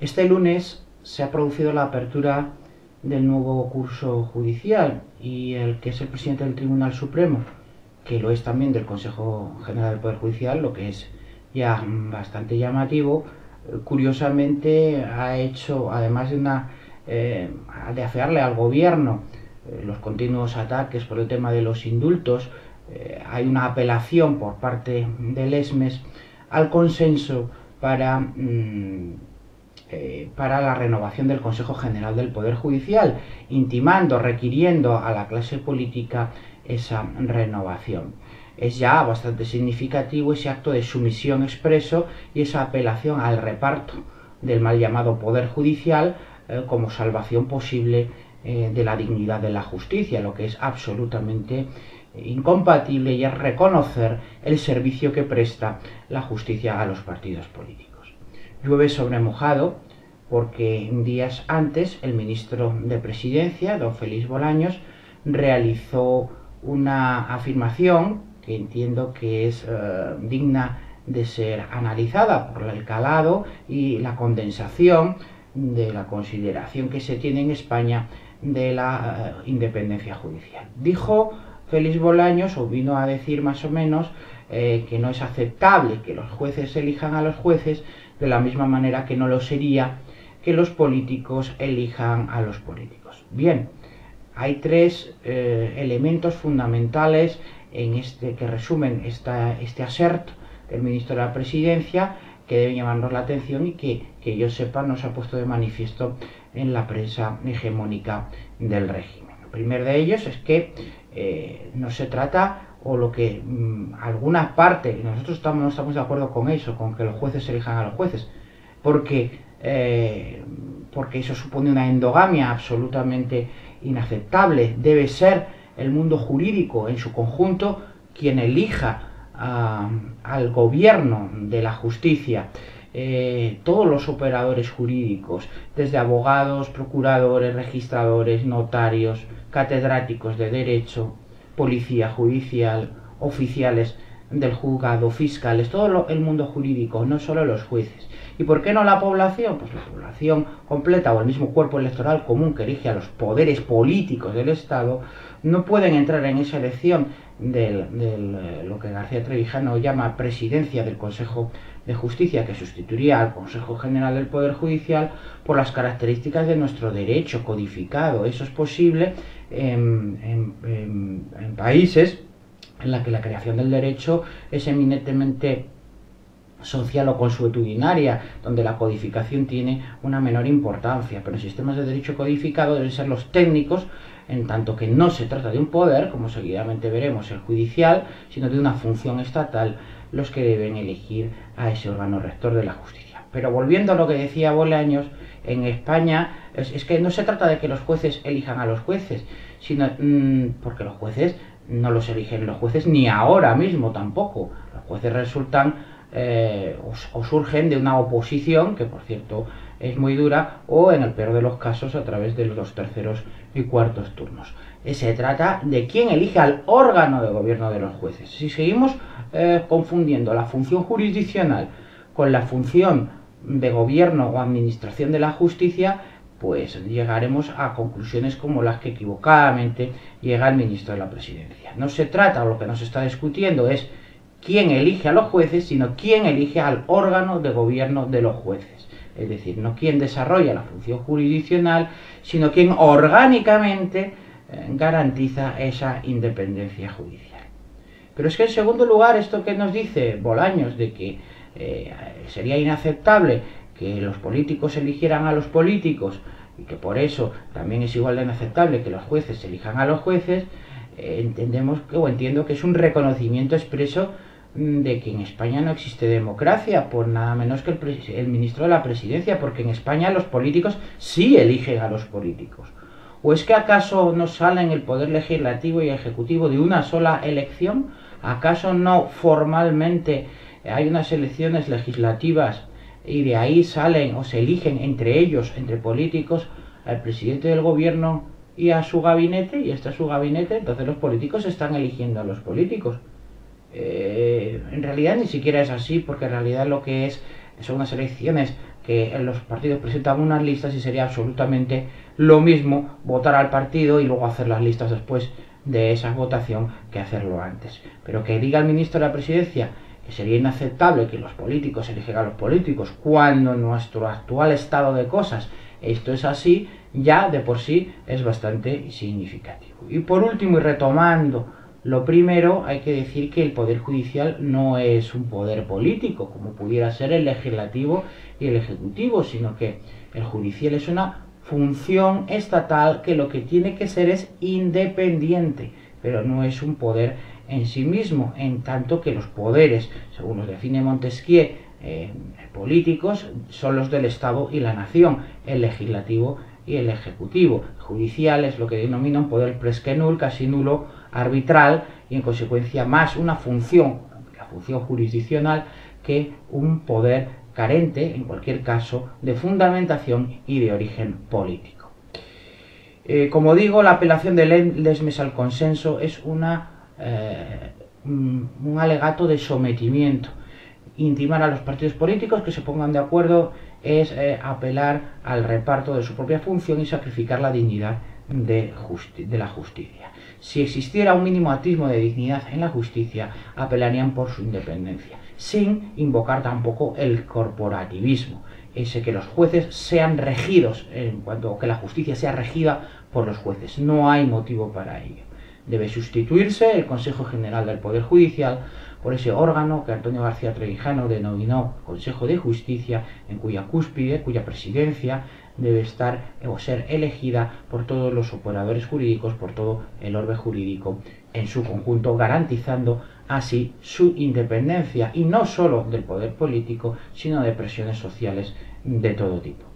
Este lunes se ha producido la apertura del nuevo curso judicial y el que es el presidente del Tribunal Supremo, que lo es también del Consejo General del Poder Judicial, lo que es ya bastante llamativo, curiosamente ha hecho, además de una eh, de afearle al gobierno eh, los continuos ataques por el tema de los indultos, eh, hay una apelación por parte del ESMES al consenso para mm, eh, para la renovación del Consejo General del Poder Judicial, intimando, requiriendo a la clase política esa renovación. Es ya bastante significativo ese acto de sumisión expreso y esa apelación al reparto del mal llamado Poder Judicial eh, como salvación posible eh, de la dignidad de la justicia, lo que es absolutamente incompatible y es reconocer el servicio que presta la justicia a los partidos políticos llueve sobre mojado porque días antes el ministro de Presidencia, don Félix Bolaños, realizó una afirmación que entiendo que es eh, digna de ser analizada por el calado y la condensación de la consideración que se tiene en España de la eh, independencia judicial. Dijo Félix Bolaños, o vino a decir más o menos, eh, que no es aceptable que los jueces elijan a los jueces, de la misma manera que no lo sería que los políticos elijan a los políticos. Bien, hay tres eh, elementos fundamentales en este que resumen este aserto del ministro de la Presidencia que deben llamarnos la atención y que, que yo sepa nos ha puesto de manifiesto en la prensa hegemónica del régimen. El primer de ellos es que eh, no se trata o lo que mm, alguna parte, nosotros estamos, no estamos de acuerdo con eso, con que los jueces elijan a los jueces, porque, eh, porque eso supone una endogamia absolutamente inaceptable. Debe ser el mundo jurídico en su conjunto quien elija al gobierno de la justicia. Eh, todos los operadores jurídicos, desde abogados, procuradores, registradores, notarios, catedráticos de derecho, policía judicial, oficiales del juzgado, fiscales, todo el mundo jurídico, no solo los jueces. ¿Y por qué no la población? Pues la población completa o el mismo cuerpo electoral común que elige a los poderes políticos del Estado no pueden entrar en esa elección de eh, lo que García Trevijano llama presidencia del Consejo de Justicia, que sustituiría al Consejo General del Poder Judicial por las características de nuestro derecho codificado. Eso es posible en, países en la que la creación del derecho es eminentemente social o consuetudinaria, donde la codificación tiene una menor importancia, pero en sistemas de derecho codificado deben ser los técnicos, en tanto que no se trata de un poder, como seguidamente veremos el judicial, sino de una función estatal, los que deben elegir a ese órgano rector de la justicia. Pero volviendo a lo que decía Bolaños, en España es, que no se trata de que los jueces elijan a los jueces, sino mm, porque los jueces no los eligen los jueces ni ahora mismo tampoco. Los jueces resultan eh, o, surgen de una oposición, que por cierto es muy dura, o en el peor de los casos a través de los terceros y cuartos turnos. Eh, se trata de quién elige al órgano de gobierno de los jueces. Si seguimos eh, confundiendo la función jurisdiccional con la función de gobierno o administración de la justicia, pues llegaremos a conclusiones como las que equivocadamente llega el ministro de la presidencia. No se trata, lo que nos está discutiendo es quién elige a los jueces, sino quién elige al órgano de gobierno de los jueces. Es decir, no quién desarrolla la función jurisdiccional, sino quién orgánicamente eh, garantiza esa independencia judicial. Pero es que en segundo lugar, esto que nos dice Bolaños de que eh, sería inaceptable que los políticos eligieran a los políticos y que por eso también es igual de inaceptable que los jueces elijan a los jueces, eh, entendemos que, o entiendo que es un reconocimiento expreso de que en España no existe democracia, por nada menos que el, ministro de la presidencia, porque en España los políticos sí eligen a los políticos. ¿O es que acaso no salen el poder legislativo y ejecutivo de una sola elección? ¿Acaso no formalmente hay unas elecciones legislativas y de ahí salen o se eligen entre ellos, entre políticos, al presidente del gobierno y a su gabinete, y este es su gabinete, entonces los políticos están eligiendo a los políticos. Eh, en realidad ni siquiera es así, porque en realidad lo que es son unas elecciones que los partidos presentan unas listas y sería absolutamente lo mismo votar al partido y luego hacer las listas después de esa votación que hacerlo antes. Pero que diga el ministro de la presidencia que sería inaceptable que los políticos eligieran a los políticos cuando nuestro actual estado de cosas esto es así, ya de por sí es bastante significativo. Y por último, y retomando lo primero, hay que decir que el Poder Judicial no es un poder político, como pudiera ser el legislativo y el ejecutivo, sino que el judicial es una función estatal que lo que tiene que ser es independiente, pero no es un poder en sí mismo, en tanto que los poderes, según los define Montesquieu, eh, políticos, son los del Estado y la nación, el legislativo y el ejecutivo. judicial es lo que denomina un poder presque nul, casi nulo, arbitral y en consecuencia más una función, la función jurisdiccional, que un poder carente, en cualquier caso, de fundamentación y de origen político. Eh, como digo, la apelación de Lesmes al consenso es una, eh, un, alegato de sometimiento. Intimar a los partidos políticos que se pongan de acuerdo es eh, apelar al reparto de su propia función y sacrificar la dignidad de, de, la justicia. Si existiera un mínimo atismo de dignidad en la justicia, apelarían por su independencia sin invocar tampoco el corporativismo, ese que los jueces sean regidos, en cuanto que la justicia sea regida por los jueces. No hay motivo para ello. Debe sustituirse el Consejo General del Poder Judicial por ese órgano que Antonio García Trevijano denominó Consejo de Justicia, en cuya cúspide, cuya presidencia debe estar o ser elegida por todos los operadores jurídicos, por todo el orbe jurídico en su conjunto, garantizando así su independencia y no solo del poder político, sino de presiones sociales de todo tipo.